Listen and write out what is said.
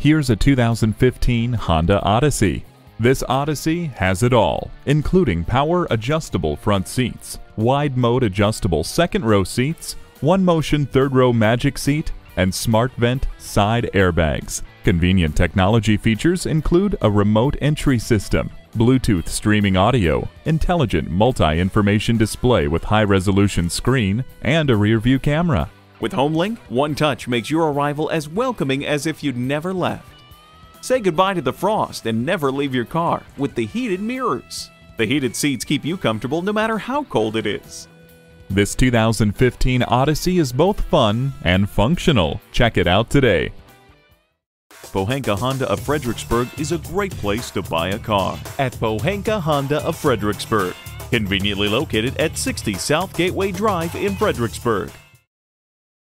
Here's a 2015 Honda Odyssey. This Odyssey has it all, including power adjustable front seats, wide mode adjustable second row seats, one motion third row magic seat, and smart vent side airbags. Convenient technology features include a remote entry system, Bluetooth streaming audio, intelligent multi-information display with high-resolution screen, and a rear-view camera. With HomeLink, one touch makes your arrival as welcoming as if you'd never left. Say goodbye to the frost and never leave your car with the heated mirrors. The heated seats keep you comfortable no matter how cold it is. This 2015 Odyssey is both fun and functional. Check it out today. Pohanka Honda of Fredericksburg is a great place to buy a car. At Pohanka Honda of Fredericksburg, conveniently located at 60 South Gateway Drive in Fredericksburg.